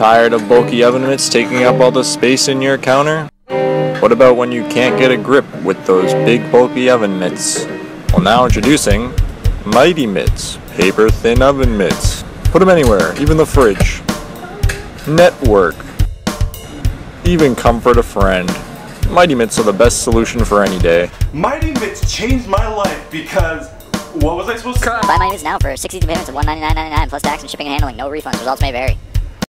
Tired of bulky oven mitts taking up all the space in your counter? What about when you can't get a grip with those big bulky oven mitts? Well now introducing Mighty Mitts, paper thin oven mitts. Put them anywhere, even the fridge. Network. Even comfort a friend. Mighty Mitts are the best solution for any day. Mighty Mitts changed my life because what was I supposed to? Buy Mighty Mitts now for 62 payments of $199.99 plus tax and shipping and handling. No refunds. Results may vary.